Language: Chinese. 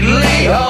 Leo.